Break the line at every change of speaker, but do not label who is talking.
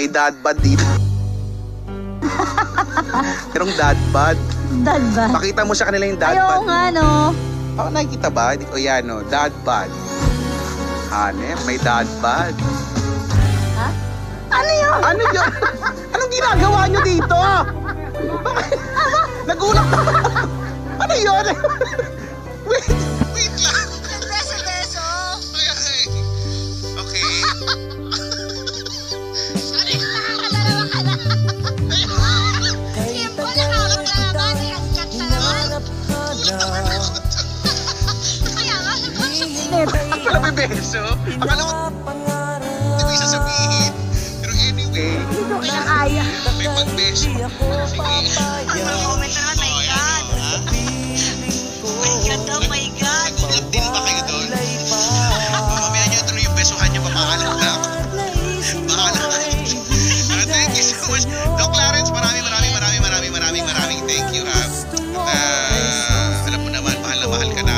may dad bod dito. Merong dad bod.
Dad ba?
Pakita mo sa kanila yung dad
Ayaw
bod.
nga, no?
Oh, nakikita ba? O yan, no? Dad bod. Hanep, may dad bod.
Ano yun?
Ano yun? Anong ginagawa nyo dito? Nagulat ako. Ano yun? wait, wait lang.
Beso-beso.
Okay. Okay. pala may beso. Akala ko, hindi ko isasabihin. Pero anyway,
Hindi ko kaya.
may pag-beso. Sige.
Ang moment na naman, my God. My God, oh my God.
Nag-love din ba kayo doon? Mamaya nyo tuloy yung besohan nyo, papakalat na ako. Bahala kayo. Ah, thank. Doc Clarence, marami, marami, marami, marami, marami, maraming thank you, ha. At, ah, alam mo naman, mahal na mahal ka na.